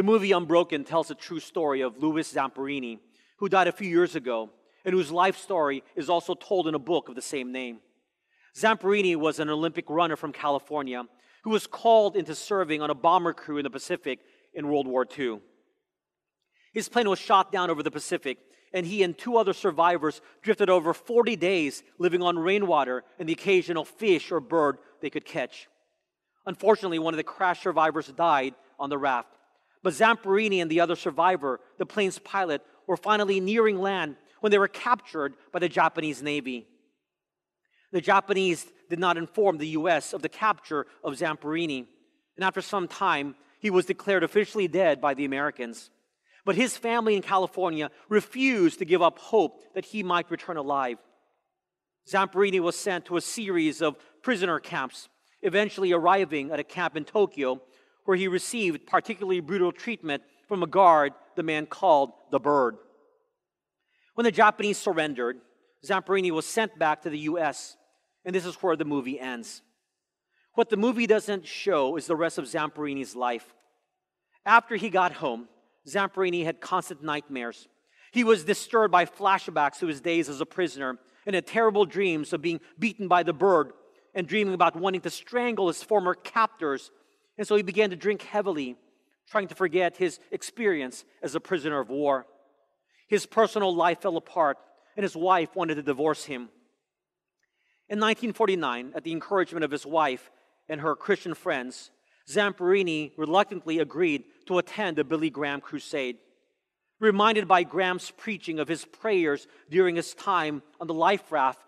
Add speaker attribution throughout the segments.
Speaker 1: The movie Unbroken tells a true story of Louis Zamperini, who died a few years ago, and whose life story is also told in a book of the same name. Zamperini was an Olympic runner from California who was called into serving on a bomber crew in the Pacific in World War II. His plane was shot down over the Pacific, and he and two other survivors drifted over 40 days living on rainwater and the occasional fish or bird they could catch. Unfortunately, one of the crash survivors died on the raft. But Zamperini and the other survivor, the plane's pilot, were finally nearing land when they were captured by the Japanese Navy. The Japanese did not inform the U.S. of the capture of Zamperini, and after some time, he was declared officially dead by the Americans. But his family in California refused to give up hope that he might return alive. Zamperini was sent to a series of prisoner camps, eventually arriving at a camp in Tokyo where he received particularly brutal treatment from a guard the man called the Bird. When the Japanese surrendered, Zamperini was sent back to the US, and this is where the movie ends. What the movie doesn't show is the rest of Zamperini's life. After he got home, Zamperini had constant nightmares. He was disturbed by flashbacks to his days as a prisoner and had terrible dreams of being beaten by the bird and dreaming about wanting to strangle his former captors. And so he began to drink heavily, trying to forget his experience as a prisoner of war. His personal life fell apart, and his wife wanted to divorce him. In 1949, at the encouragement of his wife and her Christian friends, Zamperini reluctantly agreed to attend the Billy Graham crusade. Reminded by Graham's preaching of his prayers during his time on the life raft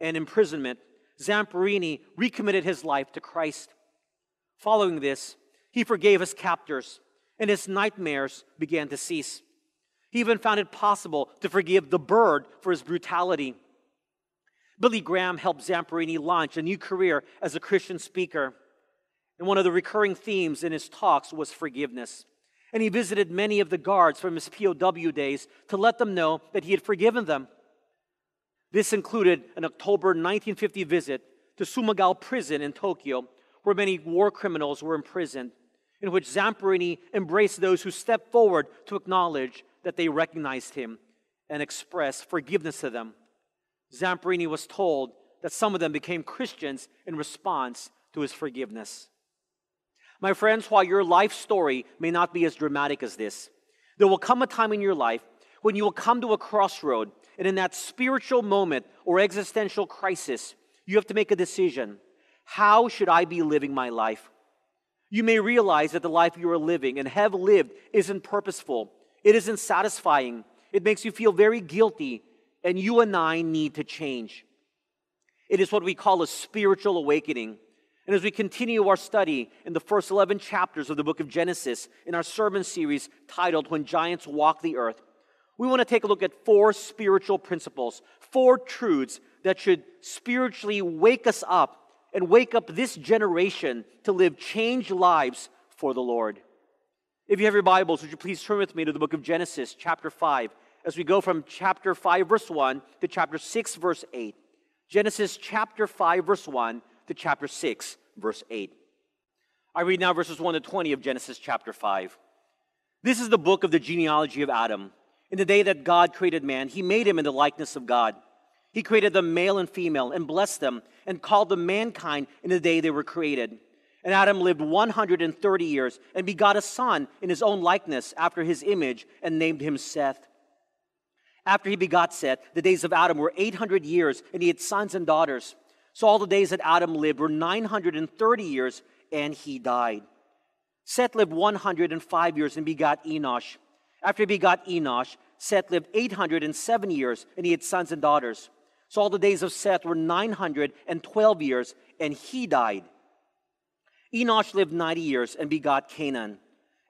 Speaker 1: and imprisonment, Zamperini recommitted his life to Christ. Following this, he forgave his captors, and his nightmares began to cease. He even found it possible to forgive the bird for his brutality. Billy Graham helped Zamperini launch a new career as a Christian speaker. And one of the recurring themes in his talks was forgiveness. And he visited many of the guards from his POW days to let them know that he had forgiven them. This included an October 1950 visit to Sugamo prison in Tokyo, where many war criminals were imprisoned, in which Zamperini embraced those who stepped forward to acknowledge that they recognized him and express forgiveness to them. Zamperini was told that some of them became Christians in response to his forgiveness. My friends, while your life story may not be as dramatic as this, there will come a time in your life when you will come to a crossroad, and in that spiritual moment or existential crisis, you have to make a decision. How should I be living my life? You may realize that the life you are living and have lived isn't purposeful, it isn't satisfying, it makes you feel very guilty, and you and I need to change. It is what we call a spiritual awakening. And as we continue our study in the first 11 chapters of the book of Genesis in our sermon series titled When Giants Walk the Earth, we want to take a look at four spiritual principles, four truths that should spiritually wake us up and wake up this generation to live changed lives for the Lord. If you have your Bibles, would you please turn with me to the book of Genesis, chapter 5, as we go from chapter 5, verse 1 to chapter 6, verse 8. Genesis chapter 5, verse 1 to chapter 6, verse 8. I read now verses 1 to 20 of Genesis chapter 5. This is the book of the genealogy of Adam. In the day that God created man, he made him in the likeness of God. He created them male and female and blessed them and called them mankind in the day they were created. And Adam lived 130 years and begot a son in his own likeness after his image and named him Seth. After he begot Seth, the days of Adam were 800 years and he had sons and daughters. So all the days that Adam lived were 930 years, and he died. Seth lived 105 years and begot Enosh. After he begot Enosh, Seth lived 807 years, and he had sons and daughters. So all the days of Seth were 912 years, and he died. Enosh lived 90 years and begot Cainan.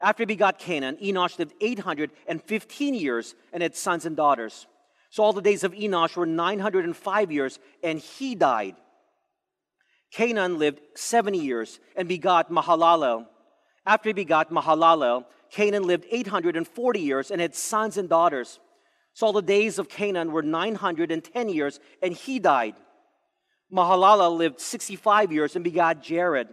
Speaker 1: After he begot Cainan, Enosh lived 815 years and had sons and daughters. So all the days of Enosh were 905 years, and he died. Cainan lived 70 years and begot Mahalalel. After he begot Mahalalel, Cainan lived 840 years and had sons and daughters. So the days of Cainan were 910 years, and he died. Mahalalel lived 65 years and begot Jared.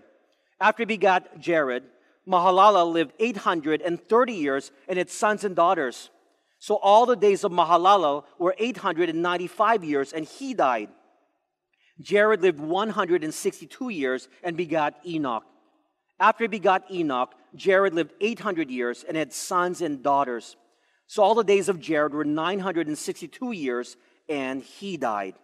Speaker 1: After he begot Jared, Mahalalel lived 830 years and had sons and daughters. So all the days of Mahalalel were 895 years, and he died. Jared lived 162 years and begot Enoch. After he begot Enoch, Jared lived 800 years and had sons and daughters. So all the days of Jared were 962 years, and he died.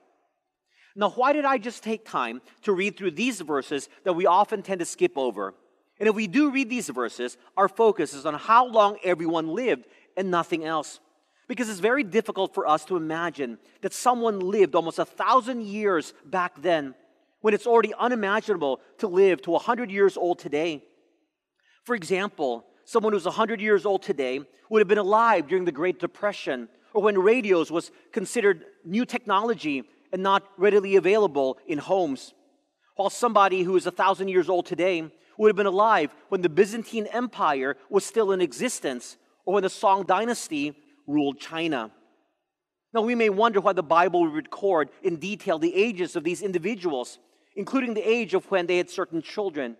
Speaker 1: Now, why did I just take time to read through these verses that we often tend to skip over? And if we do read these verses, our focus is on how long everyone lived and nothing else. Because it's very difficult for us to imagine that someone lived almost a thousand years back then when it's already unimaginable to live to 100 years old today. For example, someone who's 100 years old today would have been alive during the Great Depression or when radios was considered new technology and not readily available in homes. While somebody who is 1,000 years old today would have been alive when the Byzantine Empire was still in existence or when the Song dynasty ruled China. Now, we may wonder why the Bible would record in detail the ages of these individuals, including the age of when they had certain children.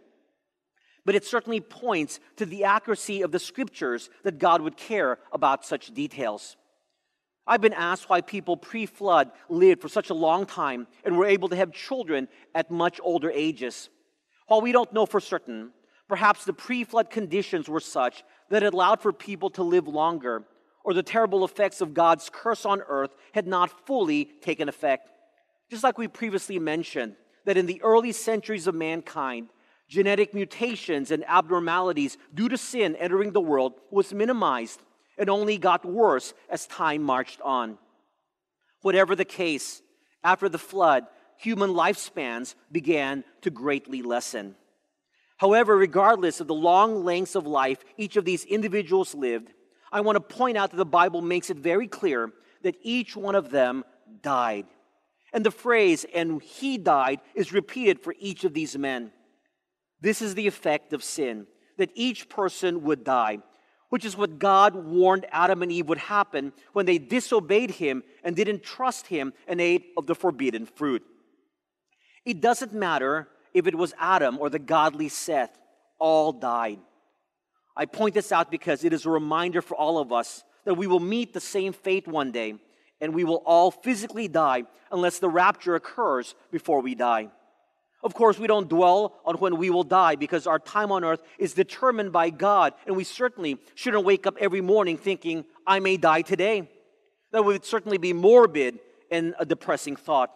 Speaker 1: But it certainly points to the accuracy of the scriptures that God would care about such details. I've been asked why people pre flood lived for such a long time and were able to have children at much older ages. While we don't know for certain, perhaps the pre flood conditions were such that it allowed for people to live longer, or the terrible effects of God's curse on earth had not fully taken effect. Just like we previously mentioned, that in the early centuries of mankind, genetic mutations and abnormalities due to sin entering the world was minimized and only got worse as time marched on. Whatever the case, after the flood, human lifespans began to greatly lessen. However, regardless of the long lengths of life each of these individuals lived, I want to point out that the Bible makes it very clear that each one of them died. And the phrase, and he died, is repeated for each of these men. This is the effect of sin, that each person would die, which is what God warned Adam and Eve would happen when they disobeyed him and didn't trust him and ate of the forbidden fruit. It doesn't matter if it was Adam or the godly Seth, all died. I point this out because it is a reminder for all of us that we will meet the same fate one day and we will all physically die unless the rapture occurs before we die. Of course, we don't dwell on when we will die because our time on earth is determined by God, and we certainly shouldn't wake up every morning thinking, I may die today. That would certainly be morbid and a depressing thought.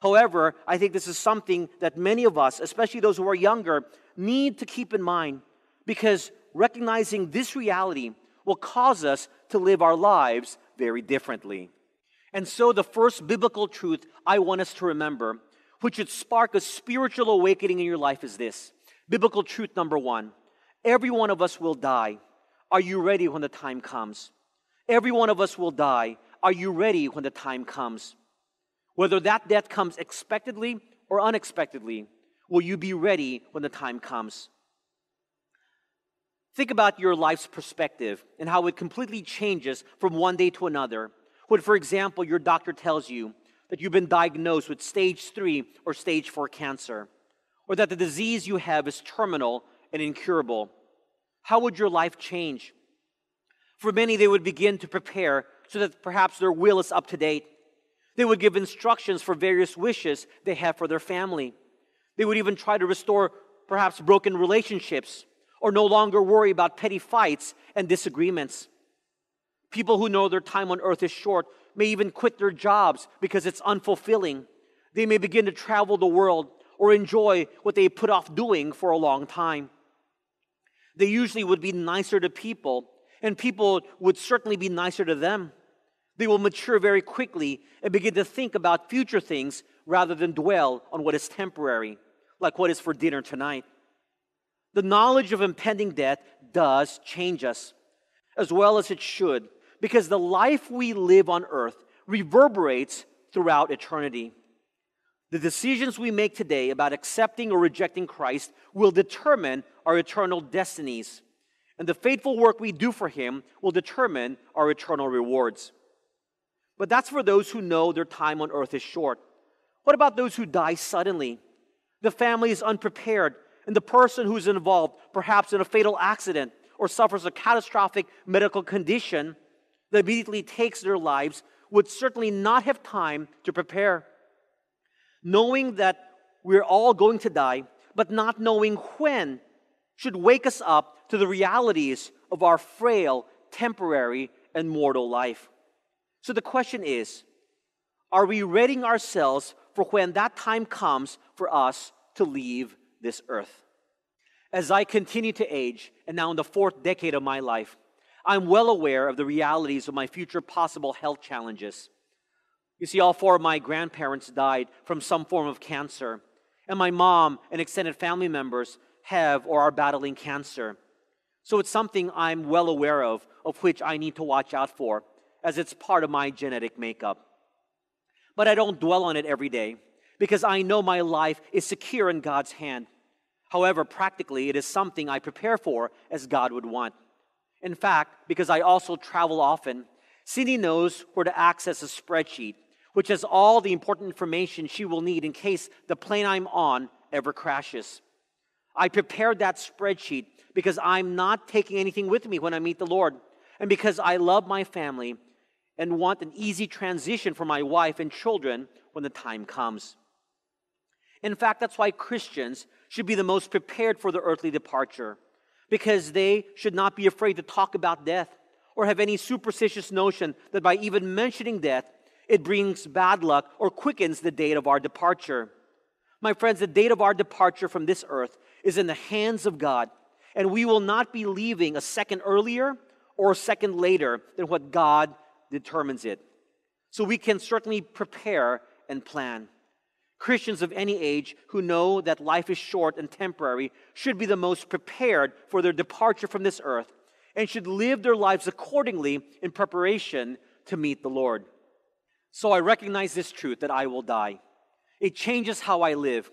Speaker 1: However, I think this is something that many of us, especially those who are younger, need to keep in mind because recognizing this reality will cause us to live our lives very differently. And so, the first biblical truth I want us to remember, which should spark a spiritual awakening in your life, is this biblical truth number one every one of us will die. Are you ready when the time comes? Every one of us will die. Are you ready when the time comes? Whether that death comes expectedly or unexpectedly, will you be ready when the time comes? Think about your life's perspective and how it completely changes from one day to another. When, for example, your doctor tells you that you've been diagnosed with stage three or stage four cancer, or that the disease you have is terminal and incurable, how would your life change? For many, they would begin to prepare so that perhaps their will is up to date. They would give instructions for various wishes they have for their family. They would even try to restore perhaps broken relationships or no longer worry about petty fights and disagreements. People who know their time on earth is short may even quit their jobs because it's unfulfilling. They may begin to travel the world or enjoy what they put off doing for a long time. They usually would be nicer to people, and people would certainly be nicer to them. They will mature very quickly and begin to think about future things rather than dwell on what is temporary, like what is for dinner tonight. The knowledge of impending death does change us, as well as it should, because the life we live on earth reverberates throughout eternity. The decisions we make today about accepting or rejecting Christ will determine our eternal destinies, and the faithful work we do for Him will determine our eternal rewards. But that's for those who know their time on earth is short. What about those who die suddenly? The family is unprepared and the person who's involved, perhaps in a fatal accident or suffers a catastrophic medical condition that immediately takes their lives, would certainly not have time to prepare. Knowing that we're all going to die, but not knowing when, should wake us up to the realities of our frail, temporary, and mortal life. So the question is are we readying ourselves for when that time comes for us to leave this earth? As I continue to age, and now in the fourth decade of my life, I'm well aware of the realities of my future possible health challenges. You see, all four of my grandparents died from some form of cancer, and my mom and extended family members have or are battling cancer. So it's something I'm well aware of, of which I need to watch out for, as it's part of my genetic makeup. But I don't dwell on it every day, because I know my life is secure in God's hand. However, practically, it is something I prepare for as God would want. In fact, because I also travel often, Cindy knows where to access a spreadsheet, which has all the important information she will need in case the plane I'm on ever crashes. I prepared that spreadsheet because I'm not taking anything with me when I meet the Lord, and because I love my family and want an easy transition for my wife and children when the time comes. In fact, that's why Christians should be the most prepared for the earthly departure because they should not be afraid to talk about death or have any superstitious notion that by even mentioning death, it brings bad luck or quickens the date of our departure. My friends, the date of our departure from this earth is in the hands of God, and we will not be leaving a second earlier or a second later than what God determines it. So we can certainly prepare and plan. Christians of any age who know that life is short and temporary should be the most prepared for their departure from this earth and should live their lives accordingly in preparation to meet the Lord. So I recognize this truth that I will die. It changes how I live,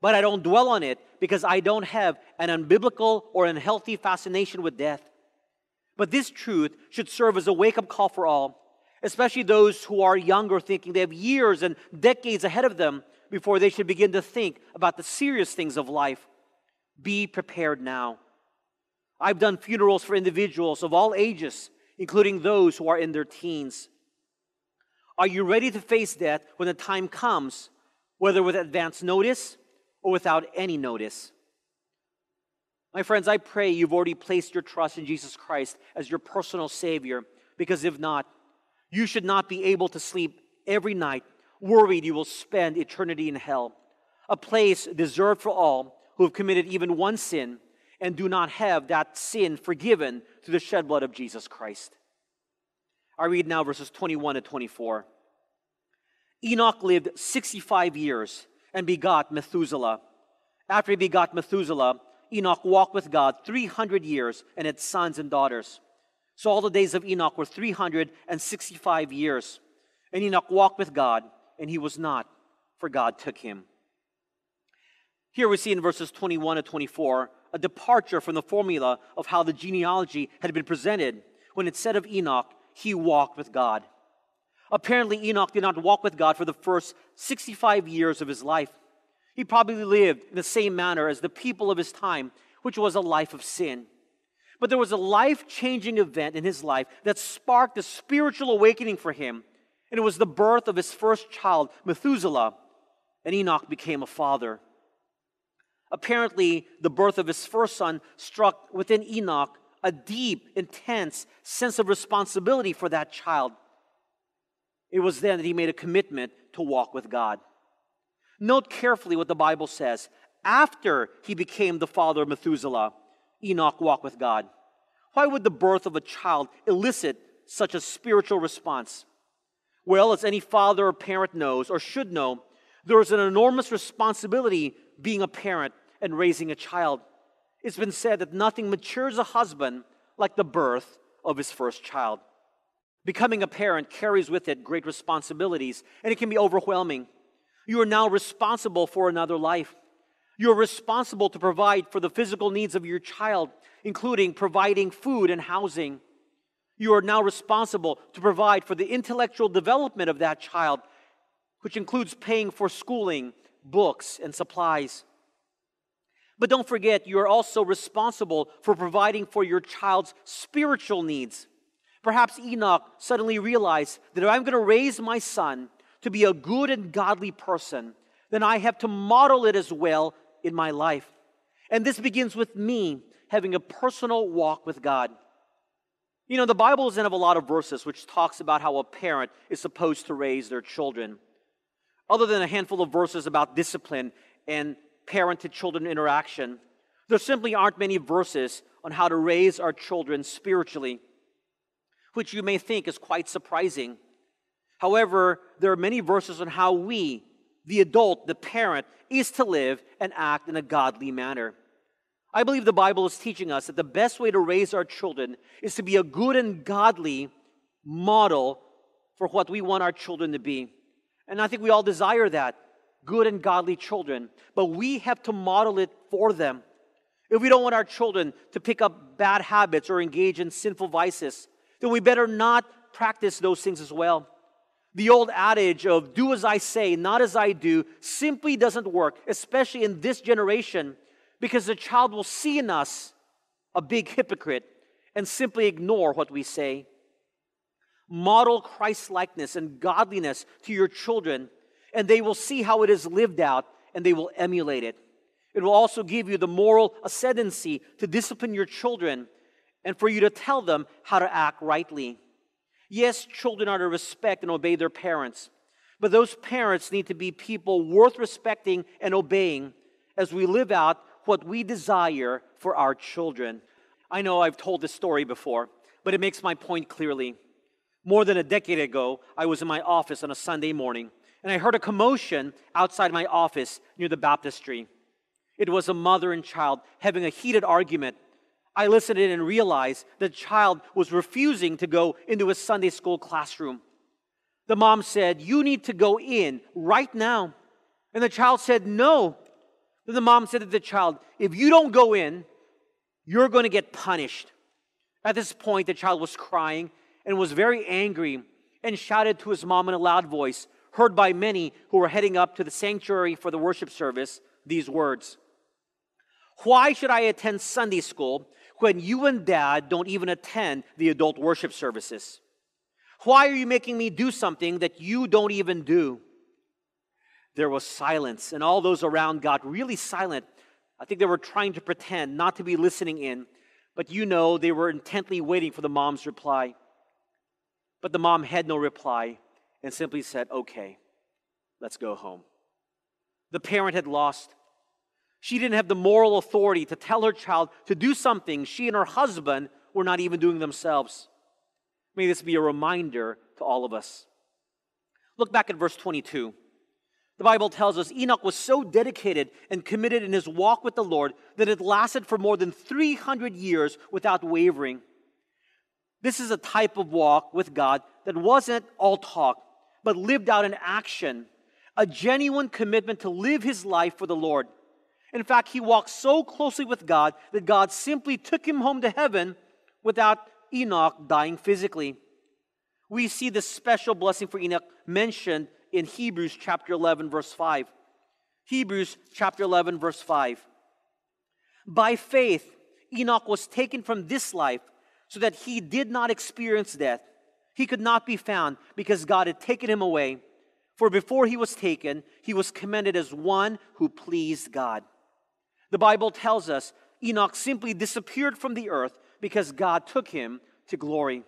Speaker 1: but I don't dwell on it because I don't have an unbiblical or unhealthy fascination with death. But this truth should serve as a wake up call for all, especially those who are younger, thinking they have years and decades ahead of them before they should begin to think about the serious things of life. Be prepared now. I've done funerals for individuals of all ages, including those who are in their teens. Are you ready to face death when the time comes, whether with advance notice or without any notice? My friends, I pray you've already placed your trust in Jesus Christ as your personal Savior, because if not, you should not be able to sleep every night worried you will spend eternity in hell, a place deserved for all who have committed even one sin and do not have that sin forgiven through the shed blood of Jesus Christ. I read now verses 21 to 24. Enoch lived 65 years and begot Methuselah. After he begot Methuselah, Enoch walked with God 300 years and had sons and daughters. So all the days of Enoch were 365 years. And Enoch walked with God and he was not, for God took him. Here we see in verses 21 to 24 a departure from the formula of how the genealogy had been presented when it said of Enoch, he walked with God. Apparently, Enoch did not walk with God for the first 65 years of his life. He probably lived in the same manner as the people of his time, which was a life of sin. But there was a life changing event in his life that sparked a spiritual awakening for him and it was the birth of his first child, Methuselah, and Enoch became a father. Apparently, the birth of his first son struck within Enoch a deep, intense sense of responsibility for that child. It was then that he made a commitment to walk with God. Note carefully what the Bible says. After he became the father of Methuselah, Enoch walked with God. Why would the birth of a child elicit such a spiritual response? Well, as any father or parent knows or should know, there is an enormous responsibility being a parent and raising a child. It's been said that nothing matures a husband like the birth of his first child. Becoming a parent carries with it great responsibilities, and it can be overwhelming. You are now responsible for another life. You're responsible to provide for the physical needs of your child, including providing food and housing. You are now responsible to provide for the intellectual development of that child, which includes paying for schooling, books, and supplies. But don't forget, you are also responsible for providing for your child's spiritual needs. Perhaps Enoch suddenly realized that if I'm going to raise my son to be a good and godly person, then I have to model it as well in my life. And this begins with me having a personal walk with God. You know, the Bible doesn't have a lot of verses which talks about how a parent is supposed to raise their children. Other than a handful of verses about discipline and parent to children interaction, there simply aren't many verses on how to raise our children spiritually, which you may think is quite surprising. However, there are many verses on how we, the adult, the parent, is to live and act in a godly manner. I believe the Bible is teaching us that the best way to raise our children is to be a good and godly model for what we want our children to be. And I think we all desire that good and godly children, but we have to model it for them. If we don't want our children to pick up bad habits or engage in sinful vices, then we better not practice those things as well. The old adage of do as I say, not as I do, simply doesn't work, especially in this generation, because the child will see in us a big hypocrite and simply ignore what we say. Model Christ likeness and godliness to your children, and they will see how it is lived out and they will emulate it. It will also give you the moral ascendancy to discipline your children and for you to tell them how to act rightly. Yes, children are to respect and obey their parents, but those parents need to be people worth respecting and obeying as we live out what we desire for our children. I know I've told this story before, but it makes my point clearly. More than a decade ago, I was in my office on a Sunday morning, and I heard a commotion outside my office near the baptistry. It was a mother and child having a heated argument I listened in and realized the child was refusing to go into a Sunday school classroom. The mom said, You need to go in right now. And the child said, No. Then the mom said to the child, If you don't go in, you're going to get punished. At this point, the child was crying and was very angry and shouted to his mom in a loud voice, heard by many who were heading up to the sanctuary for the worship service, these words Why should I attend Sunday school when you and dad don't even attend the adult worship services? Why are you making me do something that you don't even do? There was silence, and all those around got really silent. I think they were trying to pretend not to be listening in, but you know they were intently waiting for the mom's reply. But the mom had no reply and simply said, Okay, let's go home. The parent had lost. She didn't have the moral authority to tell her child to do something she and her husband were not even doing themselves. May this be a reminder to all of us. Look back at verse 22. The Bible tells us Enoch was so dedicated and committed in his walk with the Lord that it lasted for more than 300 years without wavering. This is a type of walk with God that wasn't all talk, but lived out in action, a genuine commitment to live his life for the Lord. In fact, he walked so closely with God that God simply took him home to heaven without Enoch dying physically. We see this special blessing for Enoch mentioned in Hebrews chapter 11, verse 5. Hebrews chapter 11, verse 5. By faith, Enoch was taken from this life so that he did not experience death. He could not be found because God had taken him away. For before he was taken, he was commended as one who pleased God. The Bible tells us Enoch simply disappeared from the earth because God took him to glory.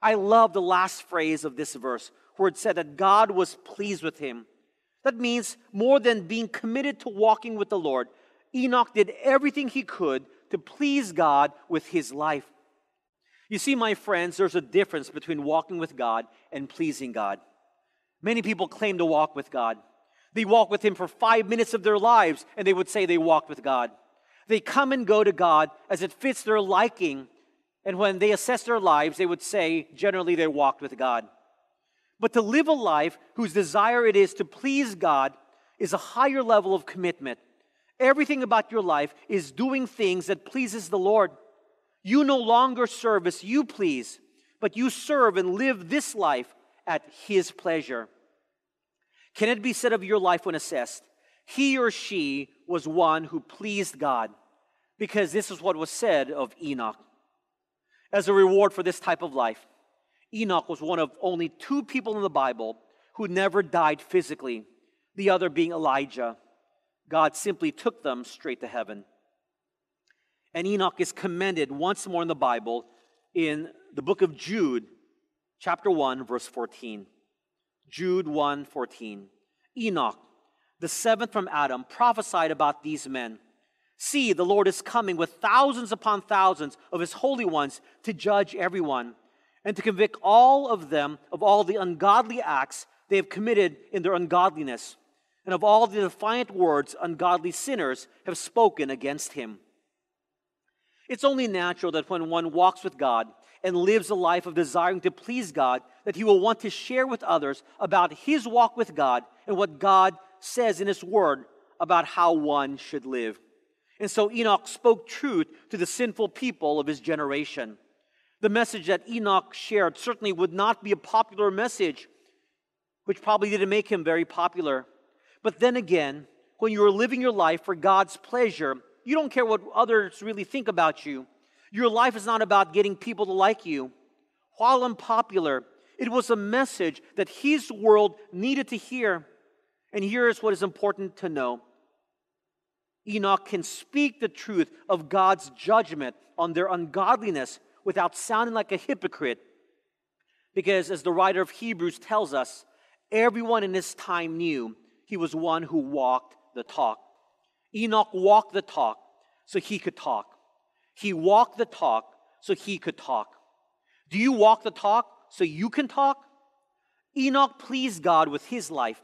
Speaker 1: I love the last phrase of this verse where it said that God was pleased with him. That means more than being committed to walking with the Lord, Enoch did everything he could to please God with his life. You see, my friends, there's a difference between walking with God and pleasing God. Many people claim to walk with God. They walk with Him for five minutes of their lives, and they would say they walked with God. They come and go to God as it fits their liking, and when they assess their lives, they would say generally they walked with God. But to live a life whose desire it is to please God is a higher level of commitment. Everything about your life is doing things that pleases the Lord. You no longer serve as you please, but you serve and live this life at His pleasure. Can it be said of your life when assessed, he or she was one who pleased God, because this is what was said of Enoch. As a reward for this type of life, Enoch was one of only two people in the Bible who never died physically, the other being Elijah. God simply took them straight to heaven. And Enoch is commended once more in the Bible in the book of Jude, chapter 1, verse 14. Jude 1 14. Enoch, the seventh from Adam, prophesied about these men. See, the Lord is coming with thousands upon thousands of his holy ones to judge everyone and to convict all of them of all the ungodly acts they have committed in their ungodliness and of all the defiant words ungodly sinners have spoken against him. It's only natural that when one walks with God and lives a life of desiring to please God, that he will want to share with others about his walk with God and what God says in his word about how one should live. And so Enoch spoke truth to the sinful people of his generation. The message that Enoch shared certainly would not be a popular message, which probably didn't make him very popular. But then again, when you are living your life for God's pleasure, you don't care what others really think about you. Your life is not about getting people to like you. While unpopular, it was a message that his world needed to hear. And here is what is important to know Enoch can speak the truth of God's judgment on their ungodliness without sounding like a hypocrite. Because, as the writer of Hebrews tells us, everyone in his time knew he was one who walked the talk. Enoch walked the talk so he could talk. He walked the talk so he could talk. Do you walk the talk so you can talk? Enoch pleased God with his life,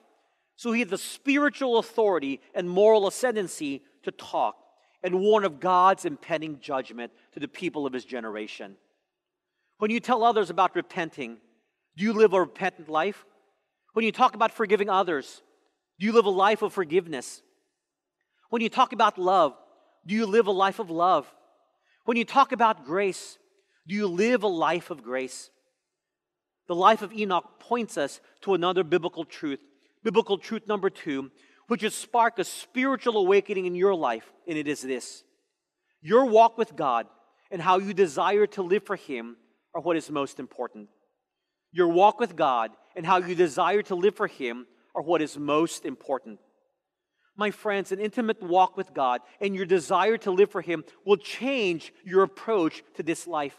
Speaker 1: so he had the spiritual authority and moral ascendancy to talk and warn of God's impending judgment to the people of his generation. When you tell others about repenting, do you live a repentant life? When you talk about forgiving others, do you live a life of forgiveness? When you talk about love, do you live a life of love? When you talk about grace, do you live a life of grace? The life of Enoch points us to another biblical truth. Biblical truth number two which has sparked a spiritual awakening in your life, and it is this your walk with God and how you desire to live for Him are what is most important. Your walk with God and how you desire to live for Him are what is most important. My friends, an intimate walk with God and your desire to live for Him will change your approach to this life.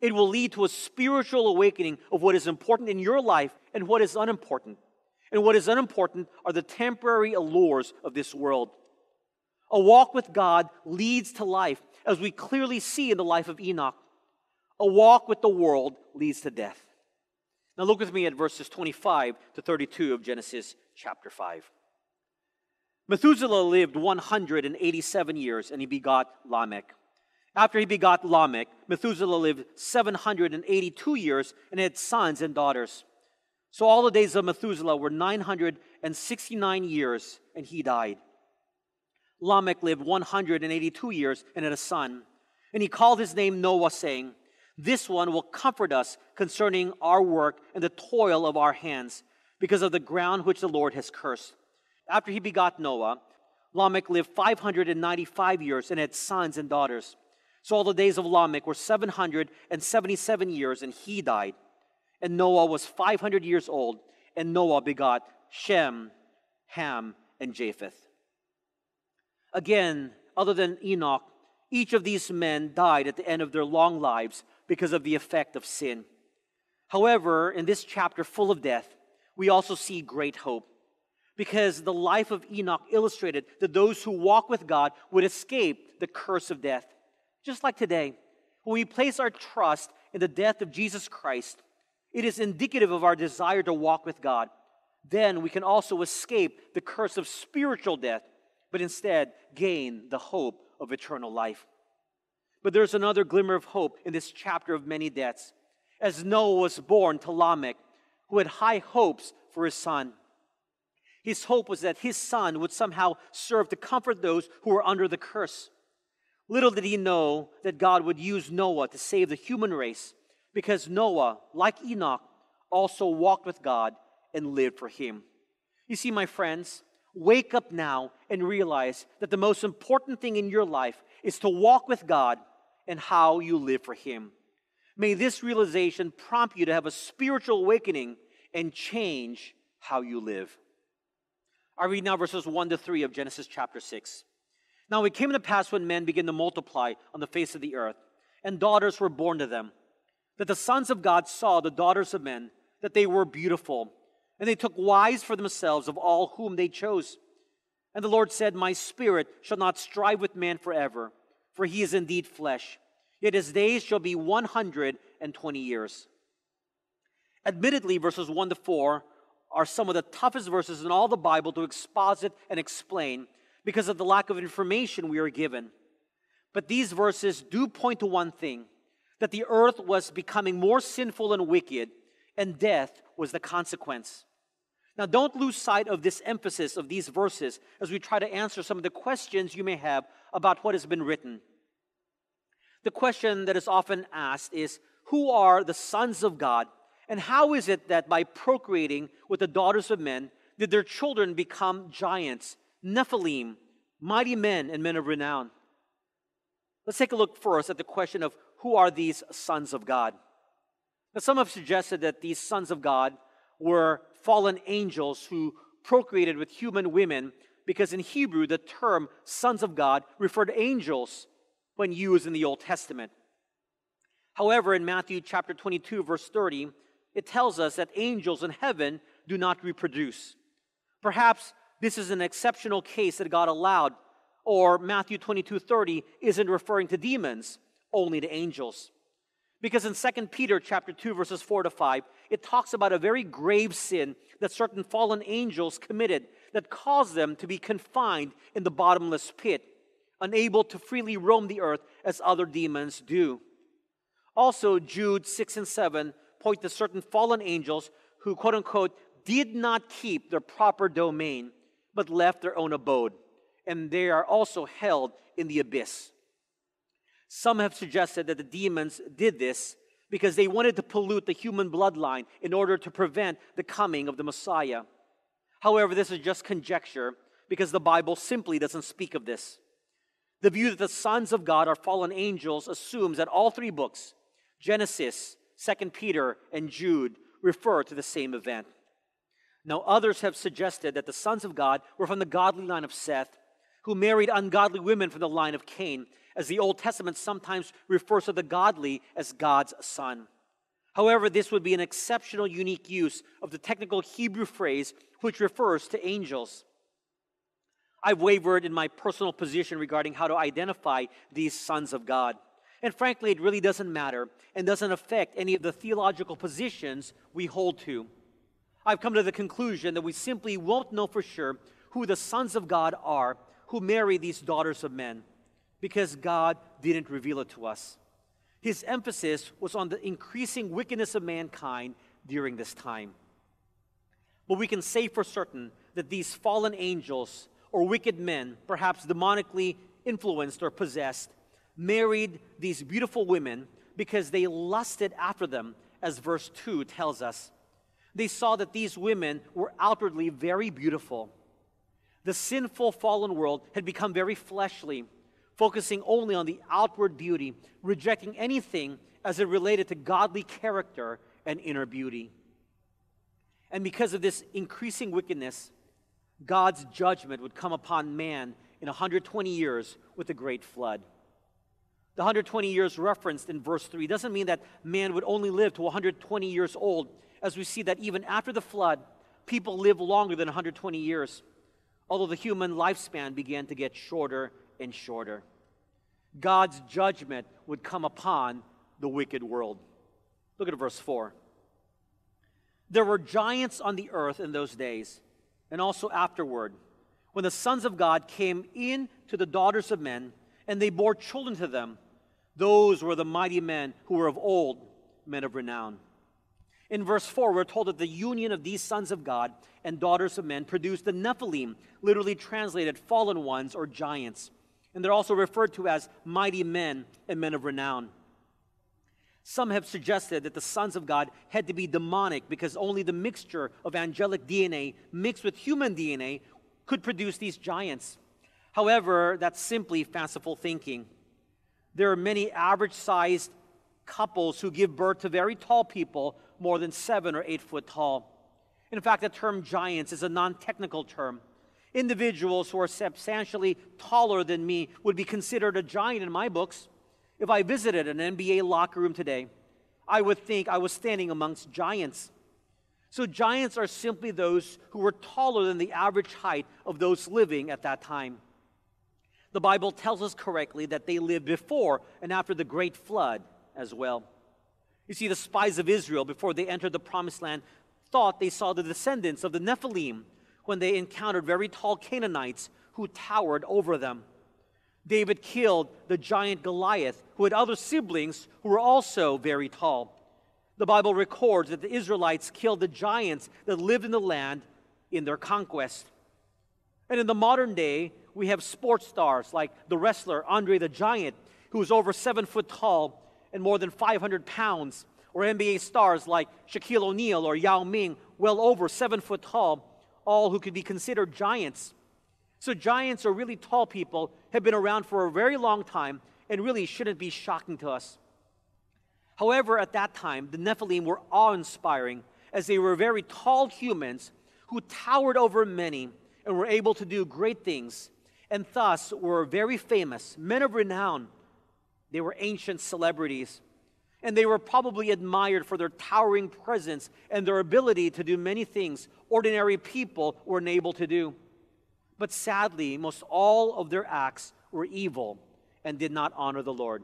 Speaker 1: It will lead to a spiritual awakening of what is important in your life and what is unimportant. And what is unimportant are the temporary allures of this world. A walk with God leads to life, as we clearly see in the life of Enoch. A walk with the world leads to death. Now, look with me at verses 25 to 32 of Genesis chapter 5. Methuselah lived 187 years and he begot Lamech. After he begot Lamech, Methuselah lived 782 years and had sons and daughters. So all the days of Methuselah were 969 years, and he died. Lamech lived 182 years and had a son. And he called his name Noah, saying, This one will comfort us concerning our work and the toil of our hands, because of the ground which the Lord has cursed. After he begot Noah, Lamech lived 595 years and had sons and daughters. So all the days of Lamech were 777 years, and he died and Noah was 500 years old, and Noah begot Shem, Ham, and Japheth. Again, other than Enoch, each of these men died at the end of their long lives because of the effect of sin. However, in this chapter full of death, we also see great hope because the life of Enoch illustrated that those who walk with God would escape the curse of death. Just like today, when we place our trust in the death of Jesus Christ, it is indicative of our desire to walk with God. Then we can also escape the curse of spiritual death, but instead gain the hope of eternal life. But there's another glimmer of hope in this chapter of many deaths. As Noah was born to Lamech, who had high hopes for his son. His hope was that his son would somehow serve to comfort those who were under the curse. Little did he know that God would use Noah to save the human race because Noah, like Enoch, also walked with God and lived for him. You see, my friends, wake up now and realize that the most important thing in your life is to walk with God and how you live for Him. May this realization prompt you to have a spiritual awakening and change how you live. I read now verses 1 to 3 of Genesis chapter 6. Now it came to pass when men began to multiply on the face of the earth, and daughters were born to them, that the sons of God saw the daughters of men, that they were beautiful, and they took wives for themselves of all whom they chose. And the Lord said, My spirit shall not strive with man forever, for he is indeed flesh, yet his days shall be 120 years. Admittedly, verses 1 to 4 are some of the toughest verses in all the Bible to exposit and explain because of the lack of information we are given. But these verses do point to one thing that the earth was becoming more sinful and wicked, and death was the consequence. Now, don't lose sight of this emphasis of these verses as we try to answer some of the questions you may have about what has been written. The question that is often asked is Who are the sons of God? And how is it that by procreating with the daughters of men, did their children become giants, Nephilim, mighty men, and men of renown? Let's take a look first at the question of who are these sons of God? Now, some have suggested that these sons of God were fallen angels who procreated with human women because in Hebrew, the term sons of God referred to angels when used in the Old Testament. However, in Matthew chapter 22, verse 30, it tells us that angels in heaven do not reproduce. Perhaps this is an exceptional case that God allowed, or Matthew 22 30 isn't referring to demons, only to angels. Because in 2 Peter chapter 2, verses 4 to 5, it talks about a very grave sin that certain fallen angels committed that caused them to be confined in the bottomless pit, unable to freely roam the earth as other demons do. Also, Jude 6 and 7 point to certain fallen angels who, quote unquote, did not keep their proper domain, but left their own abode. And they are also held in the abyss. Some have suggested that the demons did this because they wanted to pollute the human bloodline in order to prevent the coming of the Messiah. However, this is just conjecture because the Bible simply doesn't speak of this. The view that the sons of God are fallen angels assumes that all three books Genesis, 2 Peter, and Jude refer to the same event. Now, others have suggested that the sons of God were from the godly line of Seth, who married ungodly women from the line of Cain, as the Old Testament sometimes refers to the godly as God's son. However, this would be an exceptional, unique use of the technical Hebrew phrase which refers to angels. I've wavered in my personal position regarding how to identify these sons of God. And frankly, it really doesn't matter and doesn't affect any of the theological positions we hold to. I've come to the conclusion that we simply won't know for sure who the sons of God are who marry these daughters of men because God didn't reveal it to us. His emphasis was on the increasing wickedness of mankind during this time. But we can say for certain that these fallen angels or wicked men, perhaps demonically influenced or possessed, married these beautiful women because they lusted after them, as verse 2 tells us. They saw that these women were outwardly very beautiful. The sinful fallen world had become very fleshly, focusing only on the outward beauty, rejecting anything as it related to godly character and inner beauty. And because of this increasing wickedness, God's judgment would come upon man in 120 years with a great flood. The 120 years referenced in verse 3 doesn't mean that man would only live to 120 years old, as we see that even after the flood, people live longer than 120 years, although the human lifespan began to get shorter and shorter. God's judgment would come upon the wicked world. Look at verse 4. There were giants on the earth in those days, and also afterward, when the sons of God came in to the daughters of men and they bore children to them. Those were the mighty men who were of old, men of renown. In verse 4, we're told that the union of these sons of God and daughters of men produced the Nephilim, literally translated fallen ones or giants. And they're also referred to as mighty men and men of renown. Some have suggested that the sons of God had to be demonic because only the mixture of angelic DNA mixed with human DNA could produce these giants. However, that's simply fanciful thinking. There are many average sized couples who give birth to very tall people, more than seven or eight foot tall. In fact, the term giants is a non technical term. Individuals who are substantially taller than me would be considered a giant in my books. If I visited an NBA locker room today, I would think I was standing amongst giants. So, giants are simply those who were taller than the average height of those living at that time. The Bible tells us correctly that they lived before and after the great flood as well. You see, the spies of Israel, before they entered the promised land, thought they saw the descendants of the Nephilim when they encountered very tall Canaanites who towered over them. David killed the giant Goliath, who had other siblings who were also very tall. The Bible records that the Israelites killed the giants that lived in the land in their conquest. And in the modern day, we have sports stars like the wrestler Andre the Giant, who is over seven foot tall and more than 500 pounds, or NBA stars like Shaquille O'Neal or Yao Ming, well over seven foot tall all who could be considered giants. So, giants or really tall people have been around for a very long time and really shouldn't be shocking to us. However, at that time, the Nephilim were awe inspiring as they were very tall humans who towered over many and were able to do great things, and thus were very famous, men of renown. They were ancient celebrities and they were probably admired for their towering presence and their ability to do many things ordinary people were unable to do. But sadly, most all of their acts were evil and did not honor the Lord.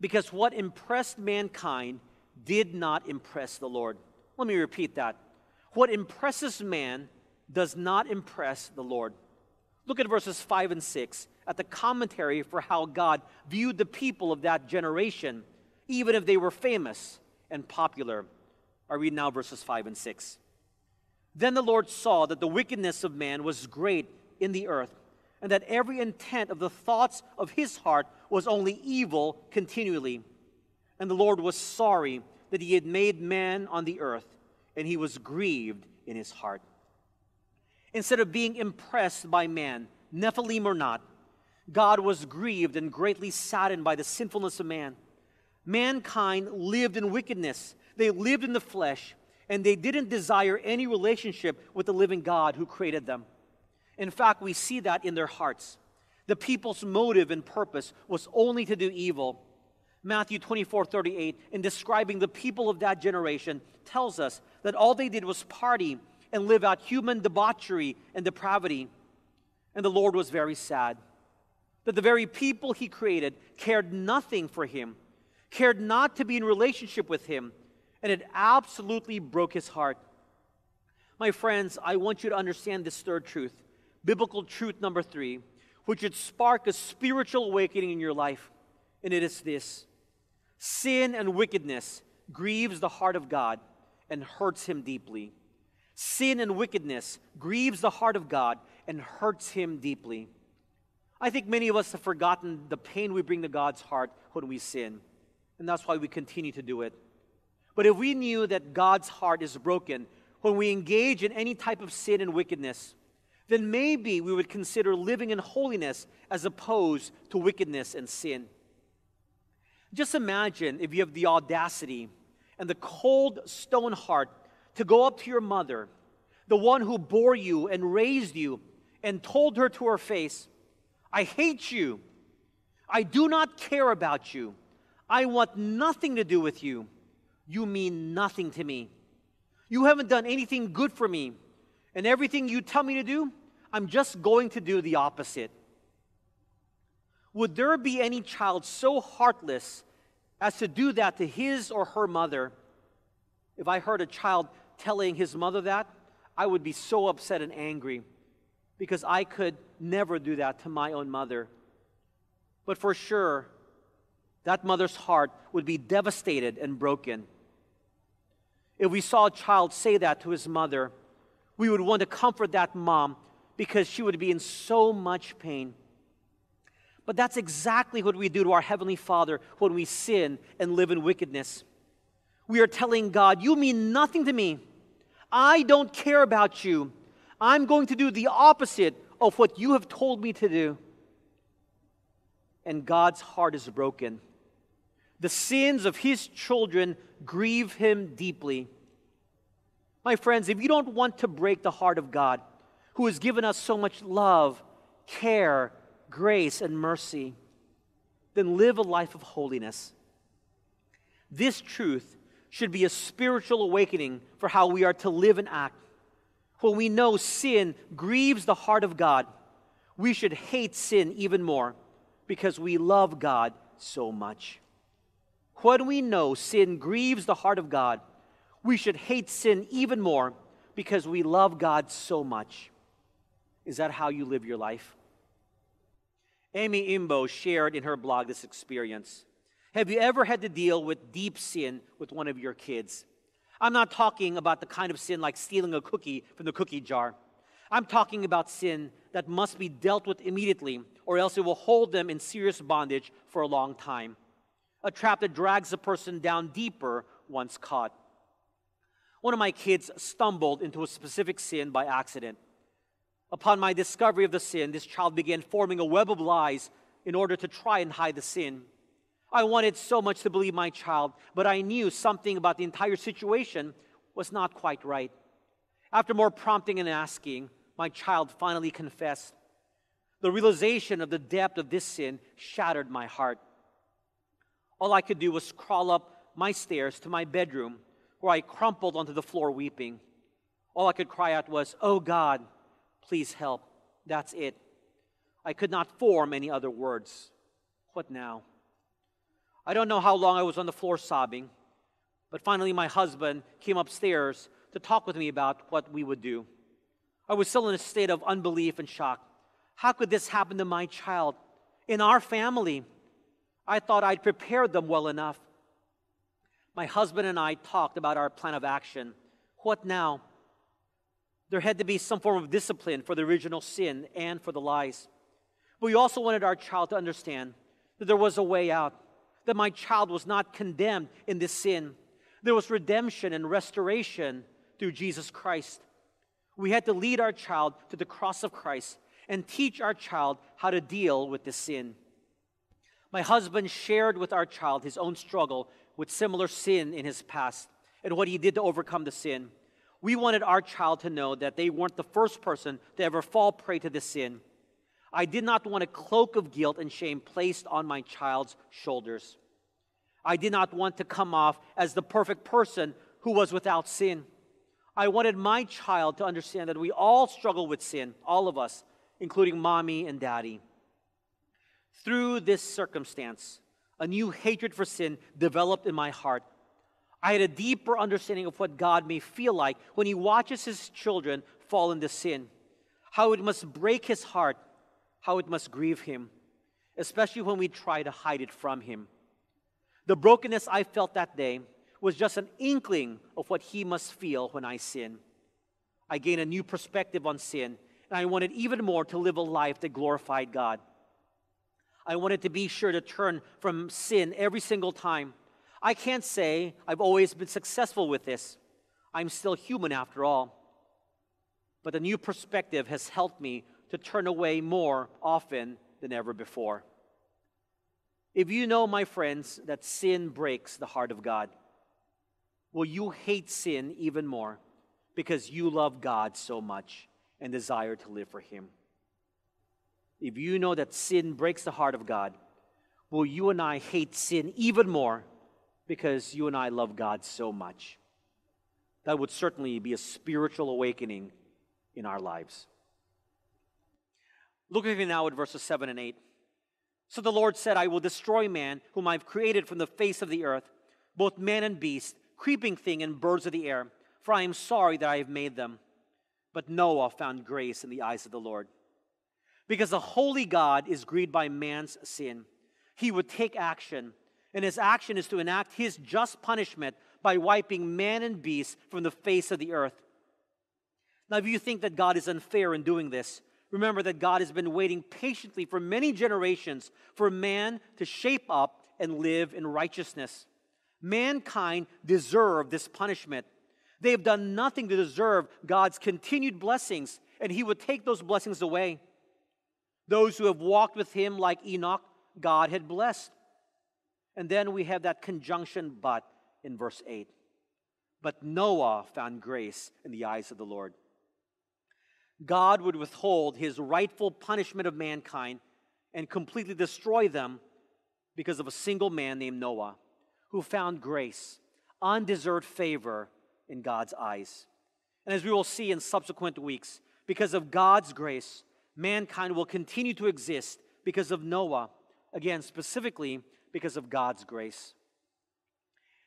Speaker 1: Because what impressed mankind did not impress the Lord. Let me repeat that. What impresses man does not impress the Lord. Look at verses 5 and 6 at the commentary for how God viewed the people of that generation even if they were famous and popular. I read now verses 5 and 6. Then the Lord saw that the wickedness of man was great in the earth, and that every intent of the thoughts of his heart was only evil continually. And the Lord was sorry that he had made man on the earth, and he was grieved in his heart. Instead of being impressed by man, Nephilim or not, God was grieved and greatly saddened by the sinfulness of man mankind lived in wickedness. They lived in the flesh, and they didn't desire any relationship with the living God who created them. In fact, we see that in their hearts. The people's motive and purpose was only to do evil. Matthew 24 38, in describing the people of that generation, tells us that all they did was party and live out human debauchery and depravity. And the Lord was very sad that the very people he created cared nothing for him cared not to be in relationship with him, and it absolutely broke his heart. My friends, I want you to understand this third truth, biblical truth number three, which would spark a spiritual awakening in your life, and it is this sin and wickedness grieves the heart of God and hurts him deeply. Sin and wickedness grieves the heart of God and hurts him deeply. I think many of us have forgotten the pain we bring to God's heart when we sin and that's why we continue to do it. But if we knew that God's heart is broken when we engage in any type of sin and wickedness, then maybe we would consider living in holiness as opposed to wickedness and sin. Just imagine if you have the audacity and the cold stone heart to go up to your mother, the one who bore you and raised you, and told her to her face, I hate you. I do not care about you. I want nothing to do with you. You mean nothing to me. You haven't done anything good for me. And everything you tell me to do, I'm just going to do the opposite. Would there be any child so heartless as to do that to his or her mother? If I heard a child telling his mother that, I would be so upset and angry because I could never do that to my own mother. But for sure, that mother's heart would be devastated and broken. If we saw a child say that to his mother, we would want to comfort that mom because she would be in so much pain. But that's exactly what we do to our Heavenly Father when we sin and live in wickedness. We are telling God, You mean nothing to me. I don't care about you. I'm going to do the opposite of what you have told me to do. And God's heart is broken. The sins of his children grieve him deeply. My friends, if you don't want to break the heart of God, who has given us so much love, care, grace, and mercy, then live a life of holiness. This truth should be a spiritual awakening for how we are to live and act. When we know sin grieves the heart of God, we should hate sin even more because we love God so much. When we know sin grieves the heart of God, we should hate sin even more because we love God so much. Is that how you live your life? Amy Imbo shared in her blog this experience. Have you ever had to deal with deep sin with one of your kids? I'm not talking about the kind of sin like stealing a cookie from the cookie jar. I'm talking about sin that must be dealt with immediately, or else it will hold them in serious bondage for a long time. A trap that drags a person down deeper once caught. One of my kids stumbled into a specific sin by accident. Upon my discovery of the sin, this child began forming a web of lies in order to try and hide the sin. I wanted so much to believe my child, but I knew something about the entire situation was not quite right. After more prompting and asking, my child finally confessed. The realization of the depth of this sin shattered my heart. All I could do was crawl up my stairs to my bedroom, where I crumpled onto the floor weeping. All I could cry out was, Oh God, Please help. That's it. I could not form any other words. What now? I don't know how long I was on the floor sobbing, but finally my husband came upstairs to talk with me about what we would do. I was still in a state of unbelief and shock. How could this happen to my child in our family? I thought I'd prepared them well enough. My husband and I talked about our plan of action. What now? there had to be some form of discipline for the original sin and for the lies. But we also wanted our child to understand that there was a way out, that my child was not condemned in this sin. There was redemption and restoration through Jesus Christ. We had to lead our child to the cross of Christ and teach our child how to deal with this sin. My husband shared with our child his own struggle with similar sin in his past and what he did to overcome the sin we wanted our child to know that they weren't the first person to ever fall prey to this sin. I did not want a cloak of guilt and shame placed on my child's shoulders. I did not want to come off as the perfect person who was without sin. I wanted my child to understand that we all struggle with sin, all of us, including mommy and daddy. Through this circumstance, a new hatred for sin developed in my heart I had a deeper understanding of what God may feel like when He watches His children fall into sin, how it must break His heart, how it must grieve Him, especially when we try to hide it from Him. The brokenness I felt that day was just an inkling of what He must feel when I sin. I gained a new perspective on sin, and I wanted even more to live a life that glorified God. I wanted to be sure to turn from sin every single time I can't say I've always been successful with this. I'm still human after all. But the new perspective has helped me to turn away more often than ever before. If you know, my friends, that sin breaks the heart of God, will you hate sin even more because you love God so much and desire to live for Him? If you know that sin breaks the heart of God, will you and I hate sin even more because you and I love God so much. That would certainly be a spiritual awakening in our lives. Look with me now at verses 7 and 8. So the Lord said, I will destroy man, whom I've created from the face of the earth, both man and beast, creeping thing and birds of the air, for I am sorry that I have made them. But Noah found grace in the eyes of the Lord. Because the holy God is grieved by man's sin, he would take action and his action is to enact his just punishment by wiping man and beast from the face of the earth. Now, if you think that God is unfair in doing this, remember that God has been waiting patiently for many generations for man to shape up and live in righteousness. Mankind deserve this punishment. They have done nothing to deserve God's continued blessings, and he would take those blessings away. Those who have walked with him, like Enoch, God had blessed. And then we have that conjunction but in verse 8. But Noah found grace in the eyes of the Lord. God would withhold his rightful punishment of mankind and completely destroy them because of a single man named Noah who found grace, undeserved favor in God's eyes. And as we will see in subsequent weeks, because of God's grace, mankind will continue to exist because of Noah, again, specifically because of God's grace.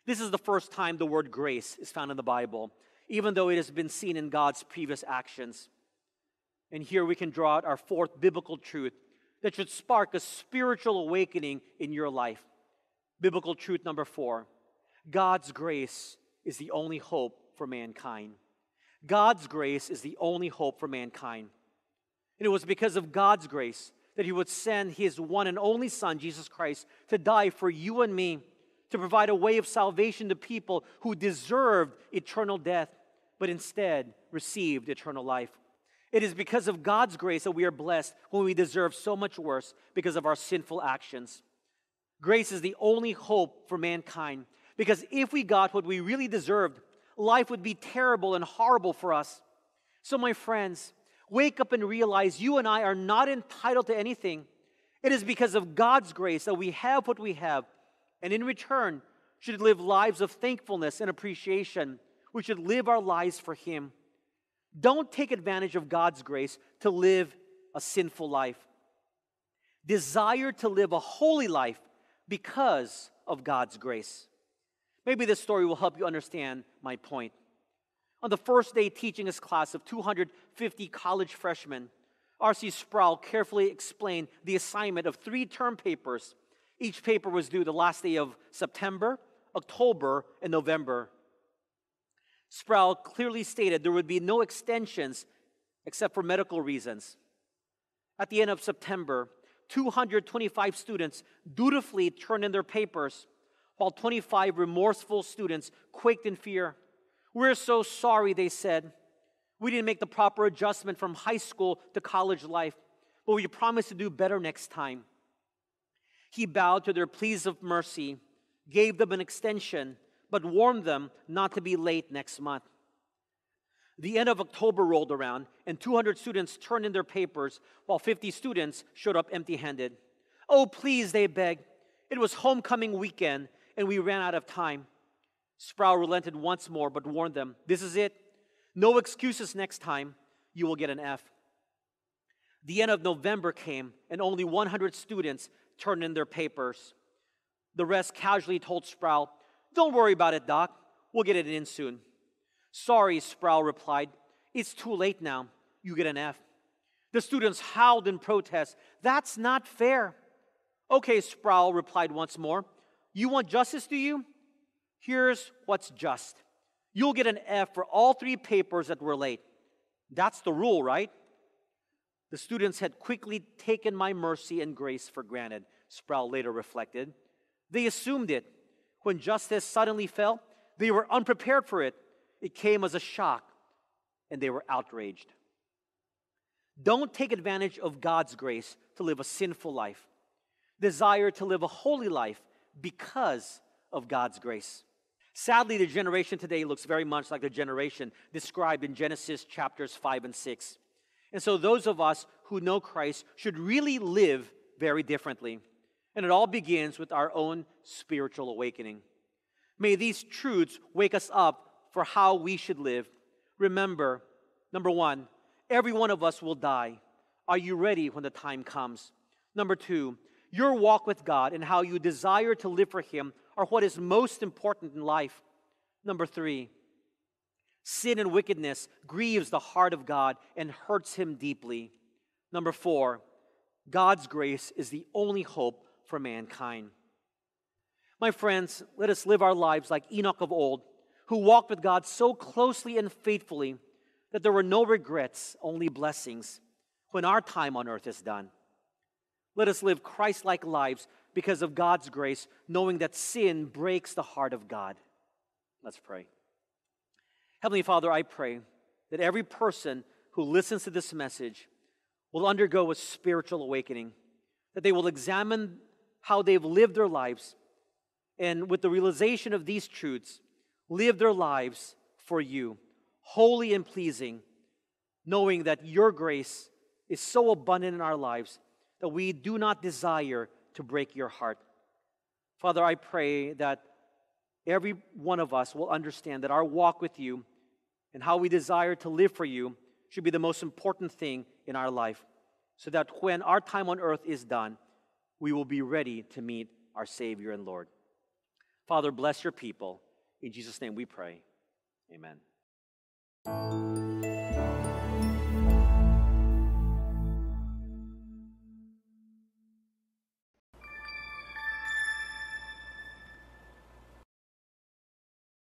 Speaker 1: This is the first time the word grace is found in the Bible, even though it has been seen in God's previous actions. And here we can draw out our fourth biblical truth that should spark a spiritual awakening in your life. Biblical truth number four God's grace is the only hope for mankind. God's grace is the only hope for mankind. And it was because of God's grace that He would send His one and only Son, Jesus Christ, to die for you and me, to provide a way of salvation to people who deserved eternal death, but instead received eternal life. It is because of God's grace that we are blessed when we deserve so much worse because of our sinful actions. Grace is the only hope for mankind because if we got what we really deserved, life would be terrible and horrible for us. So, my friends, wake up and realize you and I are not entitled to anything. It is because of God's grace that we have what we have, and in return, should live lives of thankfulness and appreciation. We should live our lives for Him. Don't take advantage of God's grace to live a sinful life. Desire to live a holy life because of God's grace. Maybe this story will help you understand my point. On the first day teaching his class of 250 college freshmen, R.C. Sproul carefully explained the assignment of three term papers. Each paper was due the last day of September, October, and November. Sproul clearly stated there would be no extensions except for medical reasons. At the end of September, 225 students dutifully turned in their papers, while 25 remorseful students quaked in fear. We're so sorry, they said. We didn't make the proper adjustment from high school to college life, but we promise to do better next time. He bowed to their pleas of mercy, gave them an extension, but warned them not to be late next month. The end of October rolled around, and 200 students turned in their papers, while 50 students showed up empty handed. Oh, please, they begged. It was homecoming weekend, and we ran out of time. Sproul relented once more, but warned them this is it. No excuses next time. You will get an F. The end of November came, and only 100 students turned in their papers. The rest casually told Sproul, Don't worry about it, Doc. We'll get it in soon. Sorry, Sproul replied. It's too late now. You get an F. The students howled in protest. That's not fair. Okay, Sproul replied once more. You want justice, do you? Here's what's just you'll get an F for all three papers that were late. That's the rule, right? The students had quickly taken my mercy and grace for granted, Sproul later reflected. They assumed it. When justice suddenly fell, they were unprepared for it. It came as a shock, and they were outraged. Don't take advantage of God's grace to live a sinful life. Desire to live a holy life because of God's grace. Sadly, the generation today looks very much like the generation described in Genesis chapters 5 and 6. And so, those of us who know Christ should really live very differently. And it all begins with our own spiritual awakening. May these truths wake us up for how we should live. Remember, number one, every one of us will die. Are you ready when the time comes? Number two, your walk with God and how you desire to live for Him are what is most important in life. Number three, sin and wickedness grieves the heart of God and hurts Him deeply. Number four, God's grace is the only hope for mankind. My friends, let us live our lives like Enoch of old who walked with God so closely and faithfully that there were no regrets, only blessings when our time on earth is done. Let us live Christ like lives because of God's grace, knowing that sin breaks the heart of God. Let's pray. Heavenly Father, I pray that every person who listens to this message will undergo a spiritual awakening, that they will examine how they've lived their lives, and with the realization of these truths, live their lives for you, holy and pleasing, knowing that your grace is so abundant in our lives that we do not desire to break your heart. Father, I pray that every one of us will understand that our walk with you and how we desire to live for you should be the most important thing in our life, so that when our time on earth is done, we will be ready to meet our Savior and Lord. Father, bless your people. In Jesus' name we pray. Amen.